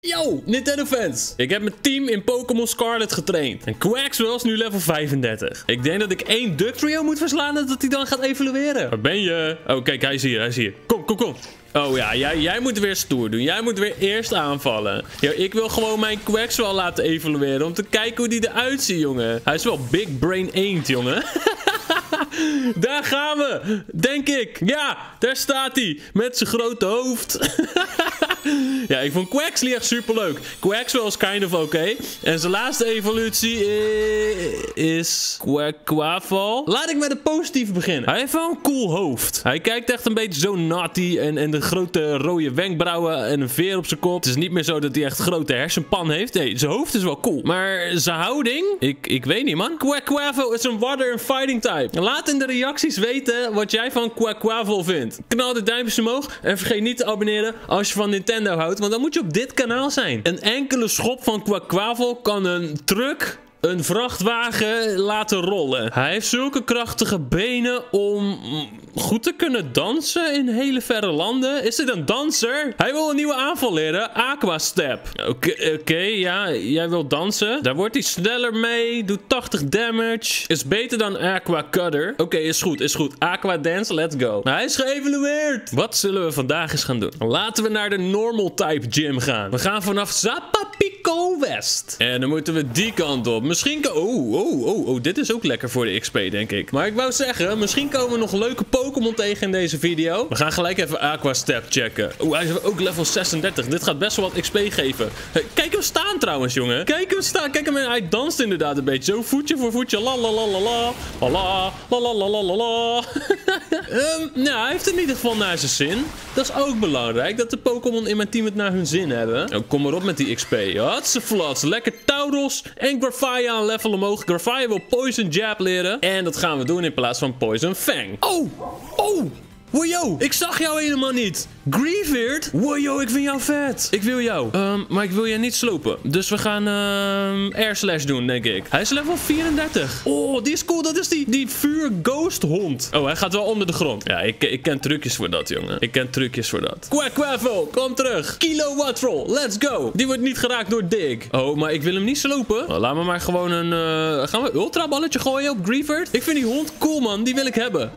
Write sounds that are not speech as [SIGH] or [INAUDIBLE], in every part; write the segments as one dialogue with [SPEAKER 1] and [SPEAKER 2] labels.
[SPEAKER 1] Yo, Nintendo fans! Ik heb mijn team in Pokémon Scarlet getraind. En Quaxwell is nu level 35. Ik denk dat ik één Ductrio moet verslaan en dat hij dan gaat evalueren. Waar ben je? Oh, kijk, hij is hier, hij is hier. Kom, kom, kom. Oh ja, jij, jij moet weer stoer doen. Jij moet weer eerst aanvallen. Yo, ik wil gewoon mijn Quaxwell laten evalueren om te kijken hoe die eruit ziet, jongen. Hij is wel Big Brain Eend, jongen. [LAUGHS] Daar gaan we, denk ik. Ja, daar staat hij. Met zijn grote hoofd. [LAUGHS] ja, ik vond Quaxley echt superleuk. Quaxwell is kind of oké. En zijn laatste evolutie is... Quaquaval. Laat ik met het positieve beginnen. Hij heeft wel een cool hoofd. Hij kijkt echt een beetje zo naughty. En, en de grote rode wenkbrauwen en een veer op zijn kop. Het is niet meer zo dat hij echt grote hersenpan heeft. Nee, zijn hoofd is wel cool. Maar zijn houding... Ik, ik weet niet, man. Quaquaval is een water and fighting type. Laat in de reacties weten wat jij van Quaquaval vindt. Knal de duimpjes omhoog. En vergeet niet te abonneren als je van Nintendo houdt. Want dan moet je op dit kanaal zijn. Een enkele schop van Quaquaval kan een truck een vrachtwagen laten rollen. Hij heeft zulke krachtige benen om goed te kunnen dansen in hele verre landen. Is dit een danser? Hij wil een nieuwe aanval leren. Aqua Step. Oké, ja, jij wil dansen. Daar wordt hij sneller mee. Doet 80 damage. Is beter dan Aqua Cutter. Oké, is goed, is goed. Aqua Dance, let's go. Hij is geëvalueerd. Wat zullen we vandaag eens gaan doen? Laten we naar de normal type gym gaan. We gaan vanaf West. En dan moeten we die kant op. Misschien... Oh, oh, oh, oh. Dit is ook lekker voor de XP, denk ik. Maar ik wou zeggen, misschien komen we nog leuke Pokémon tegen in deze video. We gaan gelijk even Aqua Step checken. Oeh, hij is ook level 36. Dit gaat best wel wat XP geven. Kijk hem staan trouwens, jongen. Kijk hem staan. Kijk hem, hij danst inderdaad een beetje. Zo voetje voor voetje. La la la la la. La la la la la la um, [LAUGHS] nou, hij heeft in ieder geval naar zijn zin. Dat is ook belangrijk, dat de Pokémon in mijn team het naar hun zin hebben. Oh, kom maar op met die XP. Hatse flats. Lekker Tauros en Grafia een level omhoog. Grafia wil Poison Jab leren. En dat gaan we doen in plaats van Poison Fang. Oh! Oh! Wojo, ik zag jou helemaal niet. Greeveard? Wojo, ik vind jou vet. Ik wil jou. Um, maar ik wil jij niet slopen. Dus we gaan um, air slash doen, denk ik. Hij is level 34. Oh, die is cool. Dat is die, die vuur ghost hond. Oh, hij gaat wel onder de grond. Ja, ik, ik ken trucjes voor dat, jongen. Ik ken trucjes voor dat. Quackwaffle, kom terug. Kilowatt roll, let's go. Die wordt niet geraakt door Dig. Oh, maar ik wil hem niet slopen. Laat me maar gewoon een... Uh, gaan we ultra balletje gooien op Greeveard? Ik vind die hond cool, man. Die wil ik hebben.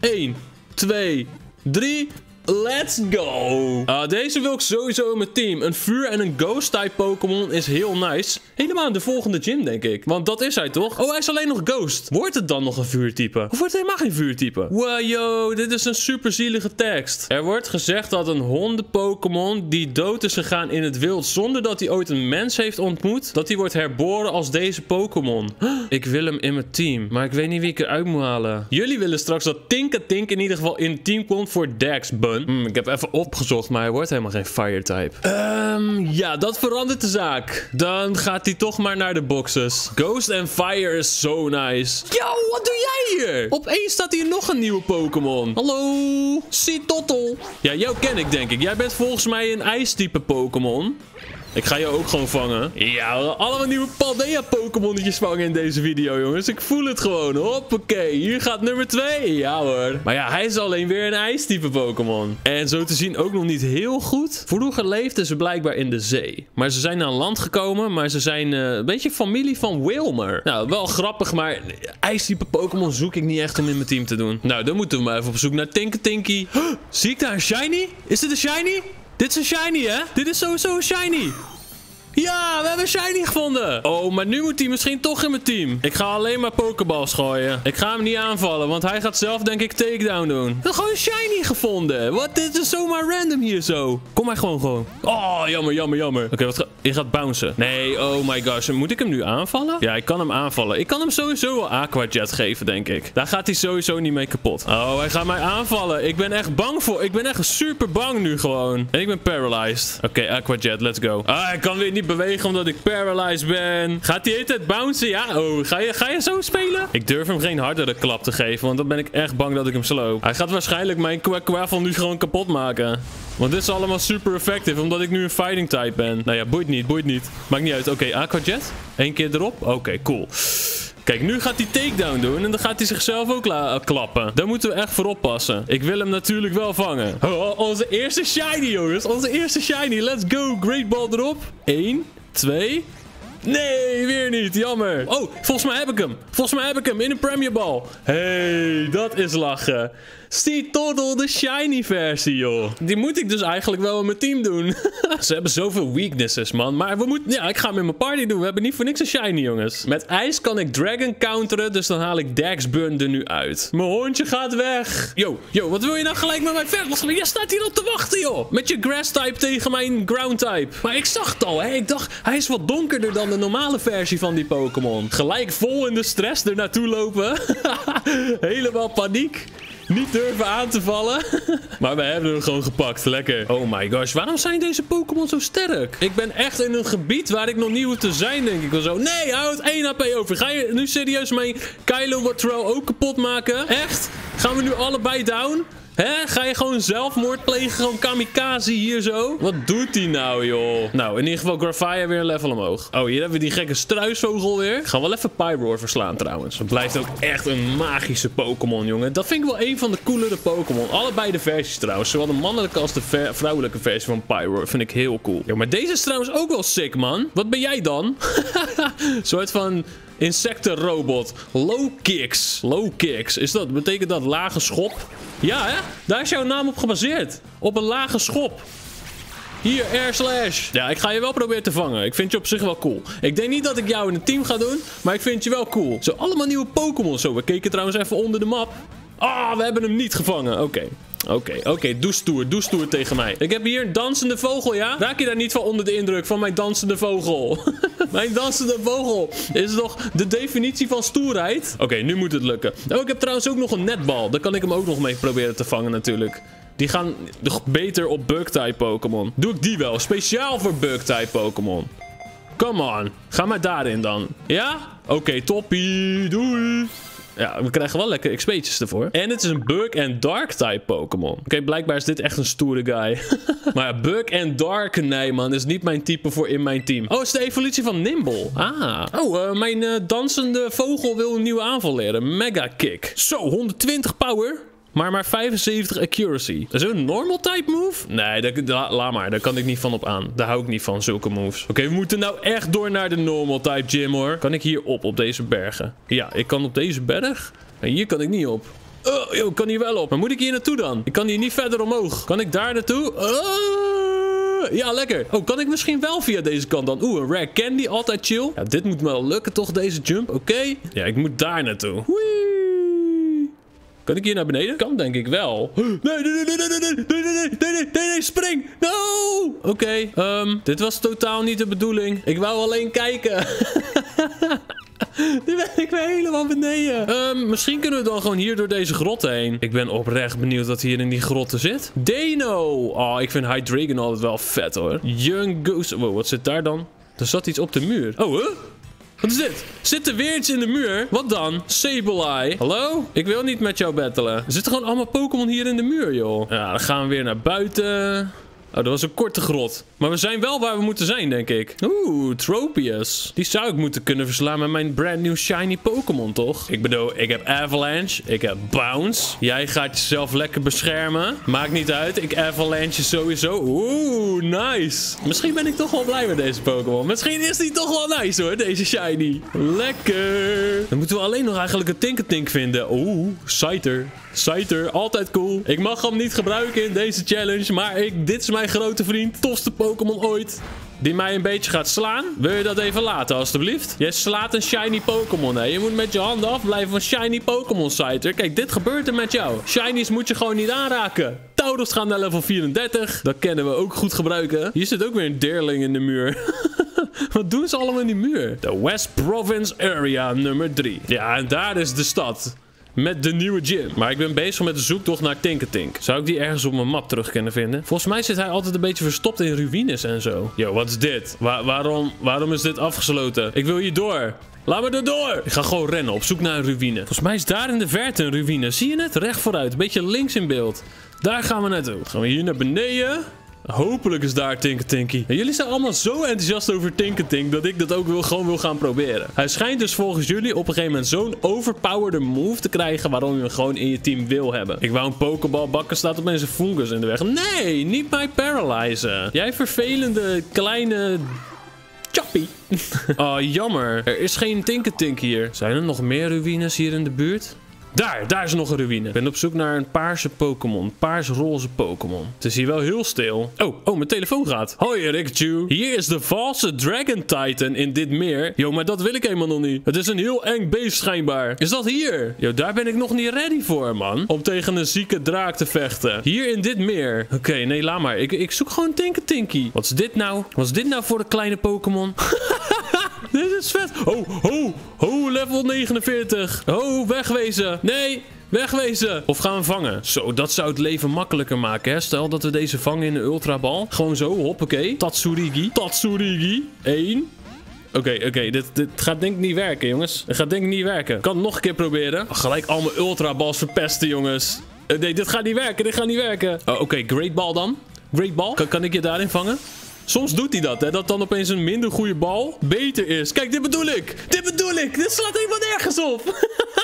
[SPEAKER 1] 1, 2, 3. Let's go! Uh, deze wil ik sowieso in mijn team. Een vuur- en een ghost-type Pokémon is heel nice. Helemaal in de volgende gym, denk ik. Want dat is hij toch? Oh, hij is alleen nog ghost. Wordt het dan nog een vuurtype? Of wordt het helemaal geen vuurtype? Wow, yo, dit is een super zielige tekst. Er wordt gezegd dat een honden-Pokémon die dood is gegaan in het wild zonder dat hij ooit een mens heeft ontmoet, dat hij wordt herboren als deze Pokémon. [GASPS] Ik wil hem in mijn team, maar ik weet niet wie ik eruit moet halen. Jullie willen straks dat Tinka-Tink in ieder geval in het team komt voor Dex Hmm, ik heb even opgezocht, maar hij wordt helemaal geen fire-type. Um, ja, dat verandert de zaak. Dan gaat hij toch maar naar de boxes. Ghost and Fire is zo nice. Yo, wat doe jij hier? Opeens staat hier nog een nieuwe Pokémon. Hallo, Citottel. Ja, jou ken ik denk ik. Jij bent volgens mij een ijstype Pokémon. Ik ga je ook gewoon vangen. Ja, allemaal nieuwe Paldea Pokémonnetjes vangen in deze video, jongens. Ik voel het gewoon. Hoppakee. Hier gaat nummer 2. Ja hoor. Maar ja, hij is alleen weer een ijstype Pokémon. En zo te zien ook nog niet heel goed. Vroeger leefden ze blijkbaar in de zee. Maar ze zijn naar land gekomen. Maar ze zijn uh, een beetje familie van Wilmer. Nou, wel grappig, maar ijstype Pokémon zoek ik niet echt om in mijn team te doen. Nou, dan moeten we maar even op zoek naar Tinky Huh, zie ik daar een shiny? Is dit een shiny? Dit is een shiny, hè? Dit is sowieso een shiny. Ja, we hebben shiny gevonden. Oh, maar nu moet hij misschien toch in mijn team. Ik ga alleen maar pokeballs gooien. Ik ga hem niet aanvallen, want hij gaat zelf denk ik takedown doen. We gewoon shiny gevonden. Wat? Dit is zomaar random hier zo. Kom maar gewoon gewoon. Oh, jammer, jammer, jammer. Oké, wat ga... Je gaat bouncen. Nee, oh my gosh. Moet ik hem nu aanvallen? Ja, ik kan hem aanvallen. Ik kan hem sowieso wel Aqua Jet geven, denk ik. Daar gaat hij sowieso niet mee kapot. Oh, hij gaat mij aanvallen. Ik ben echt bang voor... Ik ben echt super bang nu gewoon. En ik ben paralyzed. Oké, Aqua Jet, let's go. Ah, ik kan weer niet bewegen omdat ik paralyzed ben. Gaat hij het bouncen? Ja, oh. Ga je, ga je zo spelen? Ik durf hem geen hardere klap te geven, want dan ben ik echt bang dat ik hem sloop. Hij gaat waarschijnlijk mijn Quaffle nu gewoon kapot maken. Want dit is allemaal super effectief, omdat ik nu een fighting type ben. Nou ja, boeit niet, boeit niet. Maakt niet uit. Oké, Aqua Jet. Eén keer erop. Oké, cool. Kijk, nu gaat hij takedown doen en dan gaat hij zichzelf ook la- klappen. Daar moeten we echt voor oppassen. Ik wil hem natuurlijk wel vangen. Oh, onze eerste shiny, jongens. Onze eerste shiny. Let's go. Great ball erop. 1, 2... Nee, weer niet. Jammer. Oh, volgens mij heb ik hem. Volgens mij heb ik hem in een Premier Ball. hey, dat is lachen. Steve Toddle, de shiny versie, joh. Die moet ik dus eigenlijk wel in mijn team doen. [LAUGHS] Ze hebben zoveel weaknesses, man. Maar we moeten... Ja, ik ga hem in mijn party doen. We hebben niet voor niks een shiny, jongens. Met ijs kan ik Dragon counteren, dus dan haal ik Dax Burn er nu uit. Mijn hondje gaat weg. Yo, yo, wat wil je nou gelijk met mijn vechtels? Je staat hier op te wachten, joh. Met je grass type tegen mijn ground type. Maar ik zag het al, hè. Ik dacht, hij is wat donkerder dan de normale versie van die Pokémon. Gelijk vol in de stress er naartoe lopen. [LAUGHS] Helemaal paniek. Niet durven aan te vallen. [LAUGHS] maar we hebben hem gewoon gepakt. Lekker. Oh my gosh. Waarom zijn deze Pokémon zo sterk? Ik ben echt in een gebied waar ik nog niet hoef te zijn, denk ik wel zo. Nee, houd 1 HP over. Ga je nu serieus mijn Kylo Wattrell ook kapot maken? Echt? Gaan we nu allebei down? Hè? Ga je gewoon zelfmoord plegen? Gewoon kamikaze hier zo? Wat doet hij nou, joh? Nou, in ieder geval Grafia weer een level omhoog. Oh, hier hebben we die gekke struisvogel weer. Ik ga wel even Pyroar verslaan trouwens. Het blijft ook echt een magische Pokémon, jongen. Dat vind ik wel een van de coolere Pokémon. Allebei de versies trouwens. Zowel de mannelijke als de vrouwelijke versie van Pyroar. Vind ik heel cool. Ja, maar deze is trouwens ook wel sick, man. Wat ben jij dan? [LAUGHS] Soort van insectenrobot. Low kicks. Low kicks. Is dat, betekent dat lage schop? Ja, hè? Daar is jouw naam op gebaseerd. Op een lage schop. Hier, air slash. Ja, ik ga je wel proberen te vangen. Ik vind je op zich wel cool. Ik denk niet dat ik jou in een team ga doen, maar ik vind je wel cool. Zo, allemaal nieuwe Pokémon. Zo, we keken trouwens even onder de map. Ah, we hebben hem niet gevangen. Oké. Oké, oké, doe stoer, doe stoer tegen mij. Ik heb hier een dansende vogel, ja? Raak je daar niet van onder de indruk van mijn dansende vogel? [LAUGHS] mijn dansende vogel is toch de definitie van stoerheid? Oké, nu moet het lukken. Oh, ik heb trouwens ook nog een netbal. Daar kan ik hem ook nog mee proberen te vangen natuurlijk. Die gaan nog beter op bug-type Pokémon. Doe ik die wel, speciaal voor bug-type Pokémon. Come on, ga maar daarin dan. Ja? Oké, toppie, doei. Ja, we krijgen wel lekker XP'tjes ervoor. En het is een Bug en Dark type Pokémon. Oké, blijkbaar is dit echt een stoere guy. [LAUGHS] maar ja, Bug en Dark, nee man, is niet mijn type voor in mijn team. Oh, is de evolutie van Nimble. Ah. Oh, eh, mijn eh, dansende vogel wil een nieuwe aanval leren. Mega Kick. Zo, 120 power. Maar maar 75 accuracy. Is een normal type move? Nee, dat, la- laat maar. Daar kan ik niet van op aan. Daar hou ik niet van, zulke moves. Oké, we moeten nou echt door naar de normal type gym hoor. Kan ik hier op, op deze bergen? Ja, ik kan op deze berg. En hier kan ik niet op. Oh, ik kan hier wel op. Maar moet ik hier naartoe dan? Ik kan hier niet verder omhoog. Kan ik daar naartoe? Oh, ja, lekker. Oh, kan ik misschien wel via deze kant dan? Oeh, een rare candy, altijd chill. Ja, dit moet me wel lukken toch, deze jump? Oké. Ja, ik moet daar naartoe. Whee! Kan ik hier naar beneden? Kan denk ik wel. Nee, nee, nee, nee, nee, nee, nee, nee, nee, nee, nee, spring. No! Oké, ehm, dit was totaal niet de bedoeling. Ik wou alleen kijken. Nu ben ik weer helemaal beneden. Ehm, misschien kunnen we dan gewoon hier door deze grot heen. Ik ben oprecht benieuwd wat hier in die grotten zit. Deno! Oh, ik vind Hydreigon altijd wel vet hoor. Young Goose. Wow, wat zit daar dan? Er zat iets op de muur. Oh, huh? Wat is dit? Zit er weer iets in de muur? Wat dan? Sableye. Hallo? Ik wil niet met jou battelen. Er zitten gewoon allemaal Pokémon hier in de muur, joh. Ja, dan gaan we weer naar buiten. Oh, dat was een korte grot. Maar we zijn wel waar we moeten zijn, denk ik. Oeh, Tropius. Die zou ik moeten kunnen verslaan met mijn brand new shiny Pokémon, toch? Ik bedoel, ik heb Avalanche. Ik heb Bounce. Jij gaat jezelf lekker beschermen. Maakt niet uit. Ik Avalanche sowieso. Oeh, nice. Misschien ben ik toch wel blij met deze Pokémon. Misschien is die toch wel nice, hoor, deze shiny. Lekker. Dan moeten we alleen nog eigenlijk een Tinketink vinden. Oeh, Scyther. Scyther, altijd cool. Ik mag hem niet gebruiken in deze challenge, maar ik, dit is grote vriend. Tofste Pokémon ooit. Die mij een beetje gaat slaan. Wil je dat even laten, alstublieft? Jij slaat een shiny Pokémon, hè. Je moet met je handen afblijven van shiny Pokémon, Scyther. Kijk, dit gebeurt er met jou. Shinies moet je gewoon niet aanraken. Tauros gaat naar level 34. Dat kennen we ook goed gebruiken. Hier zit ook weer een Deerling in de muur. [LAUGHS] Wat doen ze allemaal in die muur? De West Province Area nummer 3. Ja, en daar is de stad. Met de nieuwe gym. Maar ik ben bezig met de zoektocht naar Tinketink. Zou ik die ergens op mijn map terug kunnen vinden? Volgens mij zit hij altijd een beetje verstopt in ruïnes en zo. Yo, wat is dit? Wa- waarom, waarom is dit afgesloten? Ik wil hier door. Laat me er door. Ik ga gewoon rennen op zoek naar een ruïne. Volgens mij is daar in de verte een ruïne. Zie je het? Recht vooruit. Een beetje links in beeld. Daar gaan we naartoe. Gaan we hier naar beneden? Hopelijk is daar Tinky. En jullie zijn allemaal zo enthousiast over Tinkertink dat ik dat ook wil, gewoon wil gaan proberen. Hij schijnt dus volgens jullie op een gegeven moment zo'n overpowered move te krijgen waarom je hem gewoon in je team wil hebben. Ik wou een pokeball bakken, staat opeens een fungus in de weg. Nee, niet mij paralyzen. Jij vervelende kleine Chappie. [LAUGHS] oh, jammer. Er is geen Tinketink hier. Zijn er nog meer ruïnes hier in de buurt? Daar, daar is nog een ruïne. Ik ben op zoek naar een paarse Pokémon. Paars-roze Pokémon. Het is hier wel heel stil. Oh, oh, mijn telefoon gaat. Hoi, Rikchu. Hier is de valse Dragon Titan in dit meer. Yo, maar dat wil ik helemaal nog niet. Het is een heel eng beest schijnbaar. Is dat hier? Yo, daar ben ik nog niet ready voor, man. Om tegen een zieke draak te vechten. Hier in dit meer. Oké, nee, laat maar. Ik, ik zoek gewoon Tinky. Wat is dit nou? Wat is dit nou voor de kleine Pokémon? [LAUGHS] Dit is vet. Oh, oh, oh, level 49. Oh, wegwezen. Nee, Wegwezen! Of gaan we vangen? Zo, dat zou het leven makkelijker maken, hè? Stel dat we deze vangen in een ultrabal. Gewoon zo, hoppakee. Tatsurigi. Tatsurigi. 1. Oké, oké, dit, dit gaat denk ik niet werken, jongens. Het gaat denk ik niet werken. Ik kan het nog een keer proberen. Gelijk al mijn ultrabals verpesten, jongens. Uh, nee, dit gaat niet werken, dit gaat niet werken. Oh, oké, Great Ball dan. Great Ball. Kan, kan ik je daarin vangen? Soms doet hij dat, hè. Dat dan opeens een minder goede bal beter is. Kijk, dit bedoel ik. Dit bedoel ik. Dit slaat helemaal nergens op. [LAUGHS]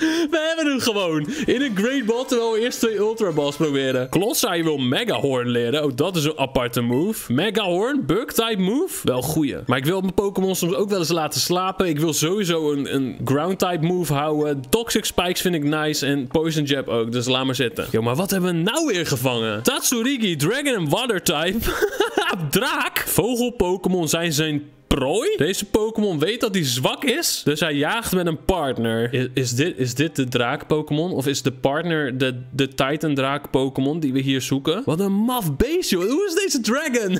[SPEAKER 1] [LAUGHS] We hebben hem gewoon. In een Great Ball, terwijl we eerst twee Ultra Balls proberen. Klossai wil Mega Horn leren. Oh, dat is een aparte move. Mega Horn, Bug-type move. Wel goeie. Maar ik wil mijn Pokémon soms ook wel eens laten slapen. Ik wil sowieso een, een Ground-type move houden. Toxic Spikes vind ik nice. En Poison Jab ook. Dus laat maar zitten. Yo, maar wat hebben we nou weer gevangen? Tatsurigi, Dragon en Water-type. [LAUGHS] Draak. Vogel-Pokémon zijn zijn prooi. Deze Pokémon weet dat hij zwak is. Dus hij jaagt met een partner. Is, is dit, is dit de draak Pokémon? Of is de partner de, de Titan draak Pokémon die we hier zoeken? Wat een maf beest, joh. Hoe is deze dragon?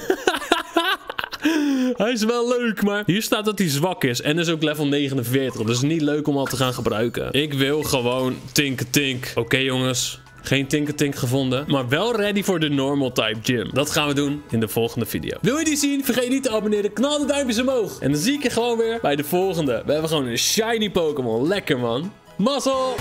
[SPEAKER 1] [LAUGHS] hij is wel leuk, maar hier staat dat hij zwak is. En is ook level 49. Dus niet leuk om al te gaan gebruiken. Ik wil gewoon Tink Tink. Oké, jongens. Geen Tinkertink gevonden, maar wel ready voor de normal type gym. Dat gaan we doen in de volgende video. Wil je die zien? Vergeet niet te abonneren. Knal de duimpjes omhoog. En dan zie ik je gewoon weer bij de volgende. We hebben gewoon een shiny Pokémon. Lekker man. Mazzel!